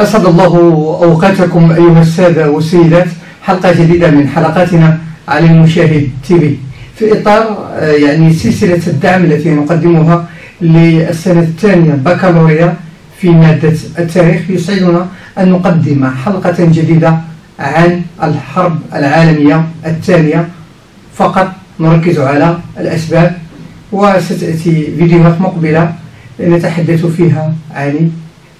أسعد الله أوقاتكم أيها السادة والسيدات حلقة جديدة من حلقاتنا على المشاهد تي في. في إطار آه، يعني سلسلة الدعم التي نقدمها للسنة الثانية بكالوريا في مادة التاريخ يسعدنا أن نقدم حلقة جديدة عن الحرب العالمية الثانية. فقط نركز على الأسباب وستأتي فيديوهات مقبلة نتحدث فيها عن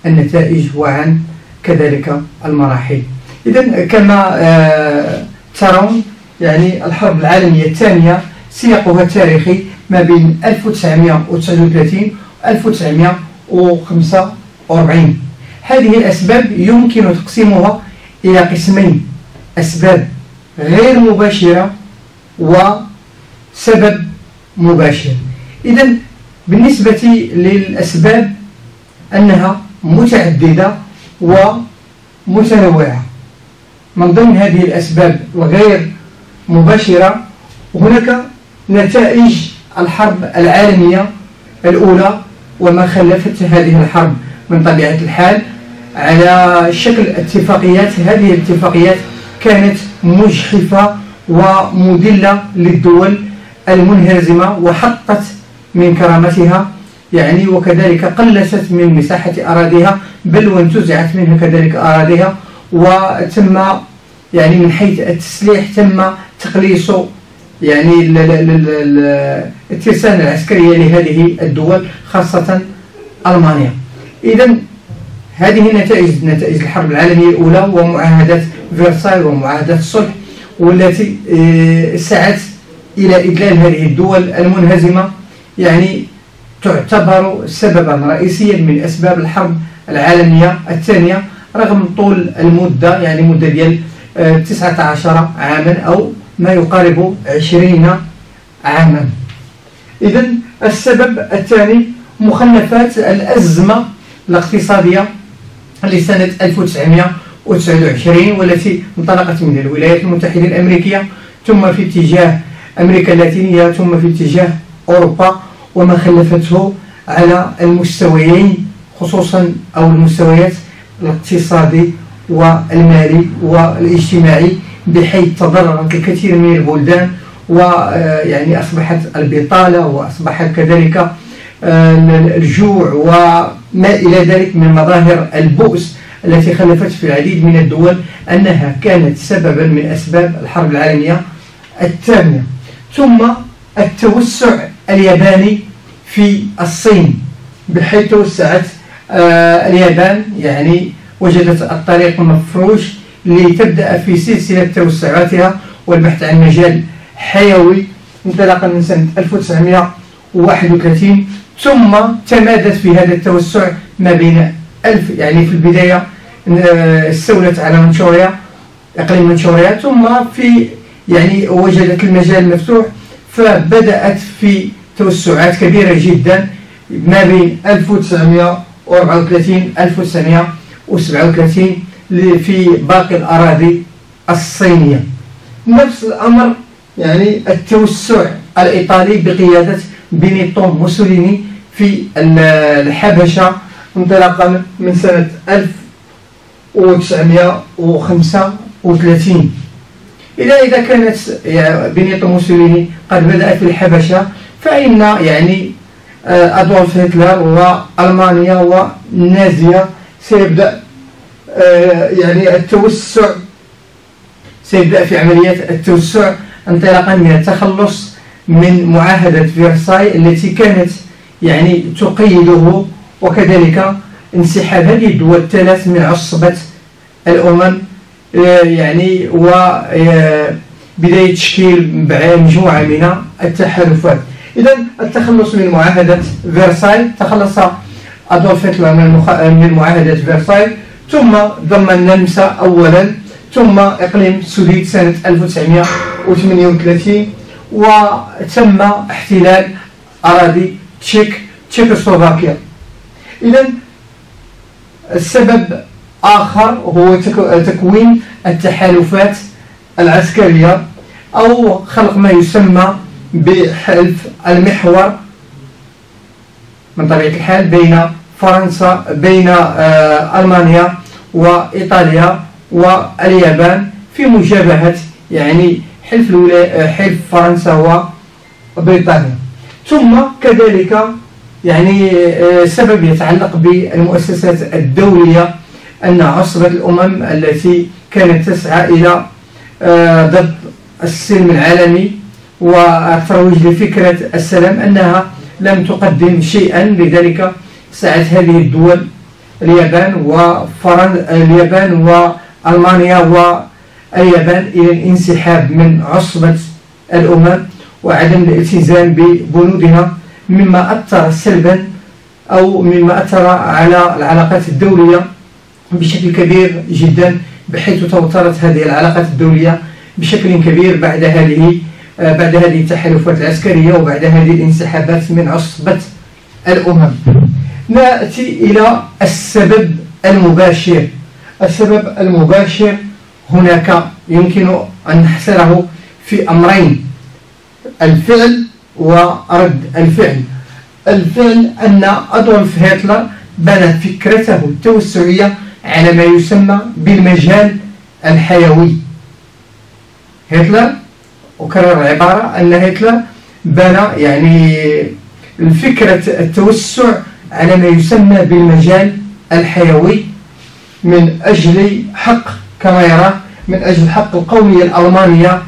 النتائج وعن كذلك المراحل. إذا كما آه، ترون يعني الحرب العالمية الثانية سياقها التاريخي ما بين 1939 و 1945 هذه الأسباب يمكن تقسيمها إلى قسمين. أسباب غير مباشرة وسبب مباشر. إذا بالنسبة للأسباب أنها متعددة ومتنوعة. من ضمن هذه الأسباب الغير مباشرة هناك نتائج الحرب العالمية الأولى وما خلفت هذه الحرب من طبيعة الحال. على شكل اتفاقيات هذه الاتفاقيات كانت مجحفة ومدلة للدول المنهزمة وحطت من كرامتها يعني وكذلك قلست من مساحة أراضيها بل وانتزعت منها كذلك أراضيها وتم يعني من حيث التسليح تم تقليص يعني الترسانة العسكرية لهذه الدول خاصة ألمانيا. إذا هذه نتائج نتائج الحرب العالمية الأولى ومعاهدات فرساي ومعاهدات الصلح والتي آه، سعت إلى إدلال هذه الدول المنهزمة يعني تعتبر سببا رئيسيا من أسباب الحرب العالمية الثانية رغم طول المدة يعني مدة ديال 19 آه، عاما أو ما يقارب 20 عاما. إذا السبب الثاني مخلفات الأزمة الاقتصادية لسنة 1929 والتي انطلقت من الولايات المتحدة الأمريكية ثم في اتجاه أمريكا اللاتينية ثم في اتجاه أوروبا. وما خلفته على المستويين خصوصا أو المستويات الاقتصادي والمالي والاجتماعي بحيث تضررت الكثير من البلدان ويعني أصبحت البطالة وأصبحت كذلك آه، الجوع وما إلى ذلك من مظاهر البؤس التي خلفت في العديد من الدول أنها كانت سببا من أسباب الحرب العالمية الثانية ثم التوسع الياباني في الصين بحيث توسعت آه، اليابان يعني وجدت الطريق مفروش لتبدأ في سلسلة توسعاتها والبحث عن مجال حيوي. انطلاقا من سنة 1931 ثم تمادت في هذا التوسع ما بين ألف يعني في البداية آه، استولت على منشوريا إقليم منشوريا ثم في يعني وجدت المجال مفتوح فبدأت في توسعات كبيرة جدا ما بين 1934 1937 في باقي الأراضي الصينية. نفس الأمر يعني التوسع الإيطالي بقيادة بينيتو موسوليني في الحبشة انطلاقا من سنة 1935 إذا إذا كانت بنيتو موسوليني قد بدأت في الحبشة فإن يعني آه، أدولف هتلر وألمانيا والنازية سيبدأ آه، يعني التوسع سيبدأ في عمليات التوسع انطلاقا من التخلص من معاهدة فرساي التي كانت يعني تقيده وكذلك انسحاب هذه الدول الثلاث من عصبة الأمم آه، يعني وبداية تشكيل مجموعة من التحالفات. إذا التخلص من معاهدة فرساي تخلص أدولف هتلر من معاهدة فرساي ثم ضم النمسا أولا ثم إقليم سوديت سنة 1938 وتم احتلال أراضي تشيك تشيكوسلوفاكيا. إذا السبب آخر هو تكوين التحالفات العسكرية أو خلق ما يسمى بحلف المحور من طبيعة الحال بين فرنسا بين آه، ألمانيا وإيطاليا واليابان في مجابهة يعني حلف حلف فرنسا وبريطانيا. ثم كذلك يعني آه، سبب يتعلق بالمؤسسات الدولية أن عصبة الأمم التي كانت تسعى إلى آه، ضد السلم العالمي والترويج لفكرة السلام أنها لم تقدم شيئا. لذلك سعت هذه الدول اليابان وفرن اليابان وألمانيا واليابان إلى الانسحاب من عصبة الأمم وعدم الالتزام ببنودها مما أثر سلبا أو مما أثر على العلاقات الدولية بشكل كبير جدا بحيث توترت هذه العلاقات الدولية بشكل كبير بعد هذه آه، بعد هذه التحالفات العسكرية وبعد هذه الانسحابات من عصبة الأمم. نأتي إلى السبب المباشر. السبب المباشر هناك يمكن أن نحصره في أمرين الفعل ورد الفعل. الفعل أن أدولف هتلر بنى فكرته التوسعية على ما يسمى بالمجال الحيوي. هتلر أكرر العبارة أن هتلر بنى يعني الفكرة التوسع على ما يسمى بالمجال الحيوي من أجل حق كما يرى من أجل حق القومية الألمانية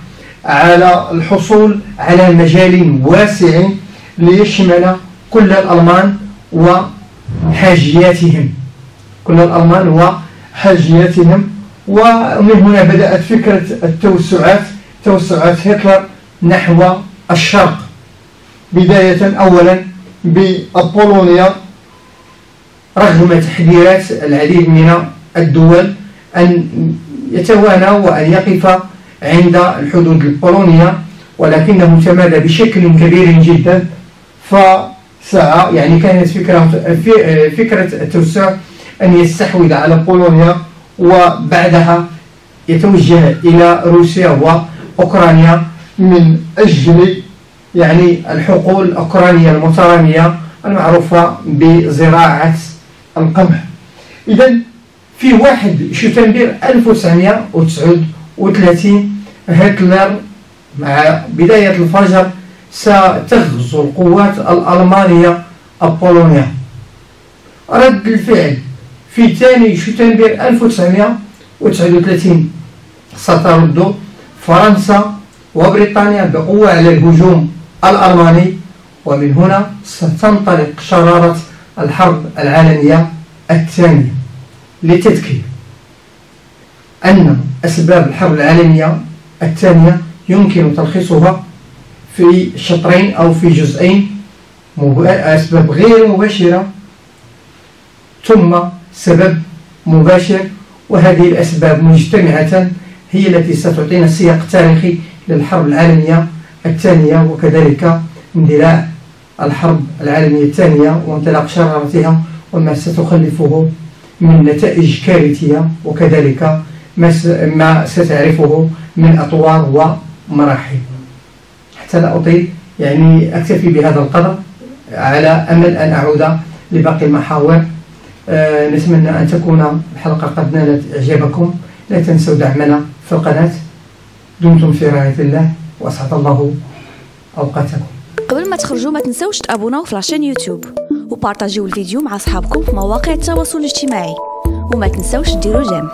على الحصول على مجال واسع ليشمل كل الألمان وحاجياتهم. كل الألمان وحاجياتهم ومن هنا بدأت فكرة التوسعات. توسعات هتلر نحو الشرق. بداية أولا بأبولونيا. رغم تحذيرات العديد من الدول أن يتوانى وأن يقف عند الحدود البولونية ولكنه تمادى بشكل كبير جدا. فسعى يعني كانت فكرة فكرة التوسع أن يستحوذ على بولونيا وبعدها يتوجه إلى روسيا وأوكرانيا من أجل يعني الحقول الأوكرانية المترامية المعروفة بزراعة القمح. إذا في واحد شتنبر 1939 هتلر مع بداية الفجر ستغزو القوات الألمانية أبولونيا رد الفعل في ثاني شتنبر 1939 سترد فرنسا وبريطانيا بقوة على الهجوم الألماني ومن هنا ستنطلق شرارة الحرب العالمية الثانية لتذكير أن أسباب الحرب العالمية الثانية يمكن تلخيصها في شطرين أو في جزئين أسباب غير مباشرة. ثم سبب مباشر وهذه الأسباب مجتمعة هي التي ستعطينا السياق التاريخي للحرب العالمية الثانية وكذلك اندلاع الحرب العالمية الثانية وانطلاق شرارتها وما ستخلفه من نتائج كارثية وكذلك ما ستعرفه من أطوار ومراحل. حتى لا أطيل يعني أكتفي بهذا القدر على أمل أن أعود لباقي المحاور. نتمنى أن تكون الحلقة قد نالت إعجابكم. لا تنسوا دعمنا في القناة. دمتم في رعاية الله وأسعد الله أوقاتكم. قبل ما تخرجوا ما تنسوش تابوناو في la chaîne يوتيوب وبارطاجيو الفيديو مع أصحابكم في مواقع التواصل الاجتماعي. وما تنسوش ديروا j'aime.